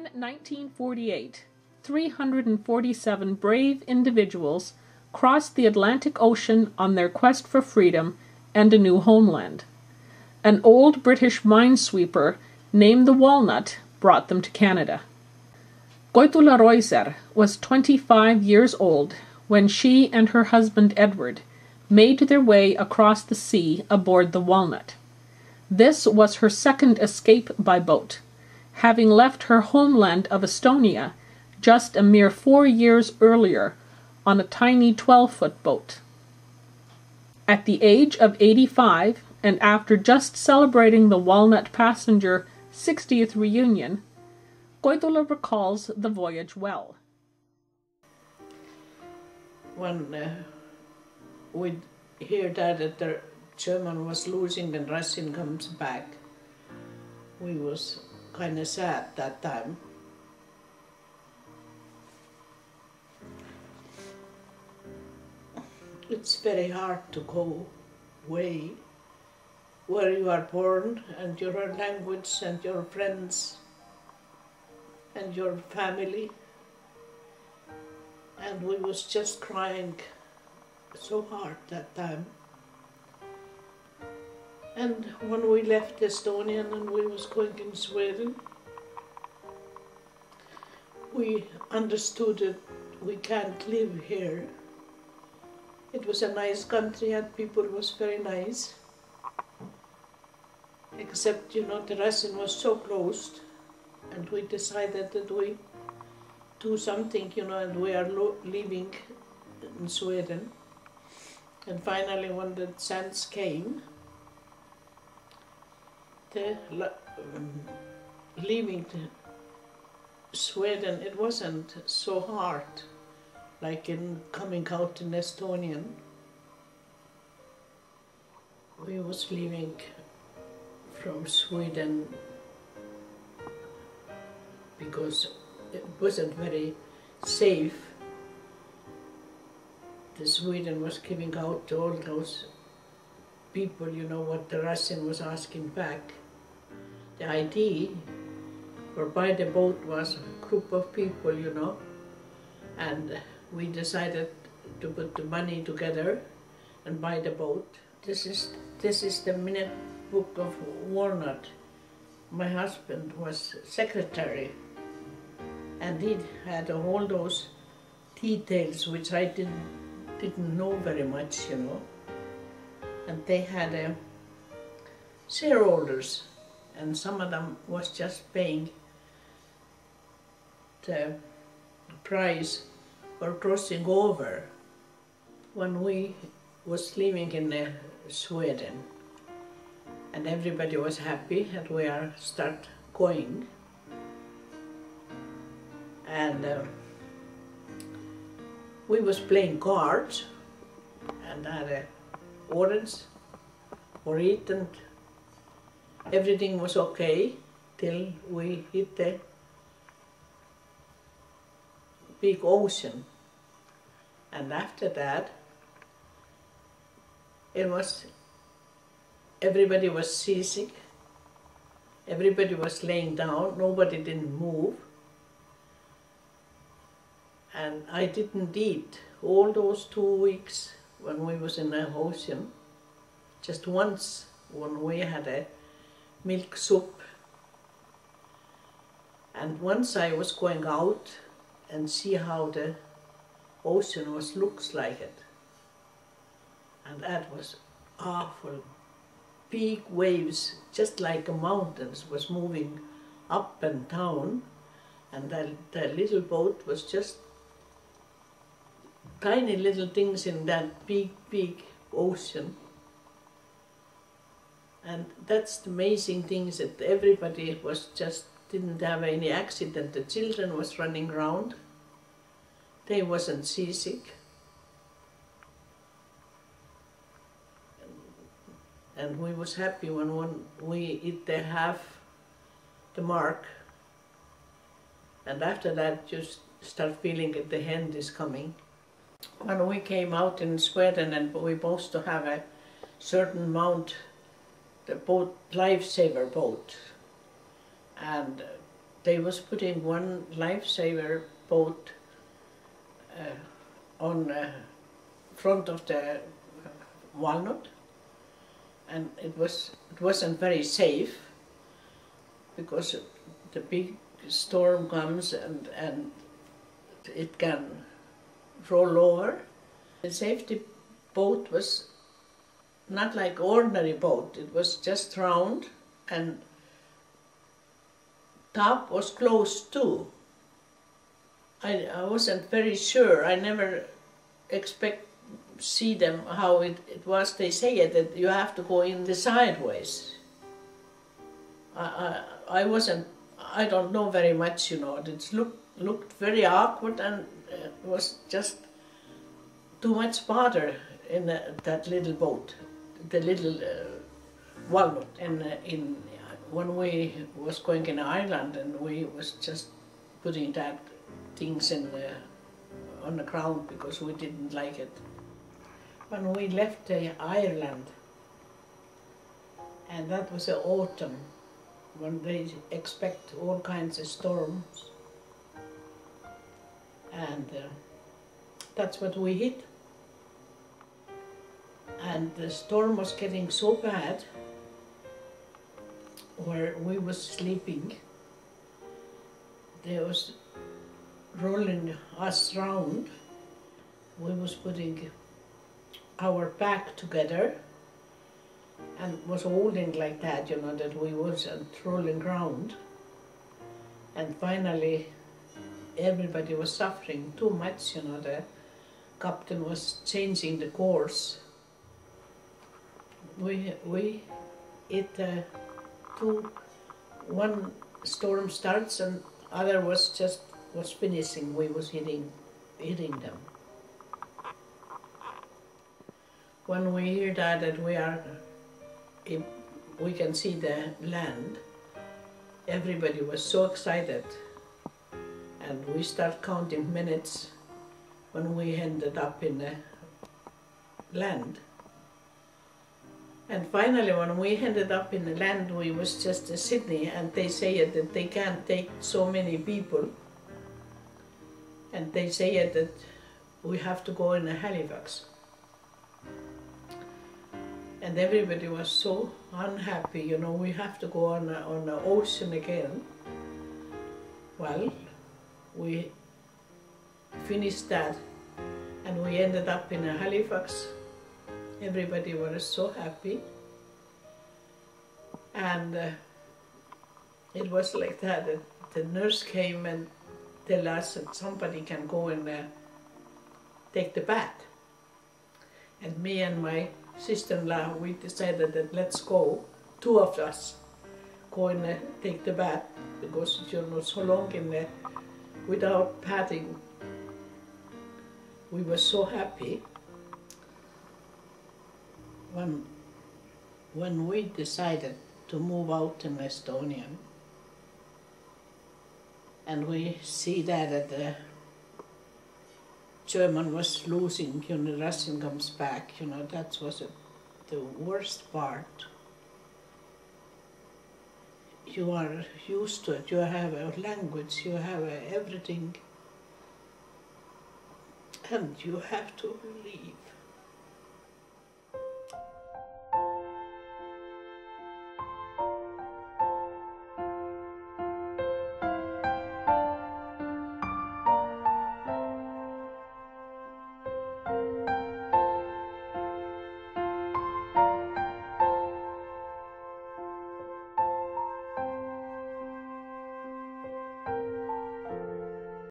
1948, 347 brave individuals crossed the Atlantic Ocean on their quest for freedom and a new homeland. An old British minesweeper named the Walnut brought them to Canada. Koidula Roiser was 25 years old when she and her husband Edward made their way across the sea aboard the Walnut. This was her second escape by boat, having left her homeland of Estonia just a mere four years earlier on a tiny 12 foot boat. At the age of 85, and after just celebrating the Walnut Passenger 60th reunion, Koidula recalls the voyage well. When uh, we hear that, that the German was losing and Russian comes back, we was kind of sad that time. It's very hard to go away where you are born and your language and your friends and your family. And we was just crying so hard that time. And when we left Estonia and we was going in Sweden, we understood that we can't live here. It was a nice country and people was very nice. Except, you know, the Russian was so closed and we decided that we do something, you know, and we are living in Sweden. And finally, when the chance came, the um, leaving Sweden, it wasn't so hard like in coming out in Estonian. We was leaving from Sweden because it wasn't very safe. The Sweden was giving out to all those people, you know, what the Russian was asking back. The ID or by the boat was a group of people, you know, and we decided to put the money together and buy the boat. This is, this is the minute book of Walnut. My husband was secretary and he had all those details which I didn't, didn't know very much, you know. And they had uh, shareholders and some of them was just paying the price for crossing over when we was living in uh, Sweden. And everybody was happy that we are start going. And uh, we was playing cards and had a orange it and everything was okay till we hit the big ocean. And after that, it was, everybody was seasick, everybody was laying down, nobody didn't move. And I didn't eat all those two weeks when we was in the ocean. Just once when we had a milk soup. And once I was going out and see how the ocean was looks like it. And that was awful. Big waves, just like mountains, was moving up and down. And that, the little boat was just tiny little things in that big, big ocean. And that's the amazing thing is that everybody was just didn't have any accident. The children was running around. They wasn't seasick. And we was happy when, when we hit the half the mark. And after that, just start feeling that the end is coming when we came out in Sweden and we supposed to have a certain amount, the boat, lifesaver boat. And they was putting one lifesaver boat uh, on uh, front of the walnut and it was it wasn't very safe because the big storm comes and and it can roll over. The safety boat was not like ordinary boat. It was just round and top was closed too. I, I wasn't very sure. I never expect see them how it, it was. They say it that you have to go in the sideways. I, I, I wasn't. I don't know very much. You know, it looked looked very awkward and it was just too much water in the, that little boat, the little uh, walnut. And uh, in when we was going in Ireland and we was just putting that things in the, on the ground because we didn't like it. When we left uh, Ireland, and that was the autumn, when they expect all kinds of storms, and uh, that's what we hit. And the storm was getting so bad where we was sleeping. There was rolling us round. We was putting our back together and was holding like that, you know, that we wasn't rolling round. And finally, everybody was suffering too much, you know, the captain was changing the course. We, we, it, uh, two, one storm starts and other was just, was finishing, we was hitting, hitting them. When we hear that, that we are, if we can see the land, everybody was so excited and we start counting minutes when we ended up in the land. And finally, when we ended up in the land, we was just in Sydney, and they say that they can't take so many people, and they say that we have to go in a Halifax. And everybody was so unhappy, you know, we have to go on on the ocean again. Well, we finished that and we ended up in a Halifax. Everybody was so happy. And uh, it was like that. The nurse came and tell us that somebody can go and uh, take the bath. And me and my sister-in-law, we decided that let's go, two of us, go and uh, take the bath because you know so long in there without padding. We were so happy when, when we decided to move out in Estonia and we see that the German was losing, you know, Russian comes back, you know, that was a, the worst part you are used to it, you have a language, you have everything, and you have to leave.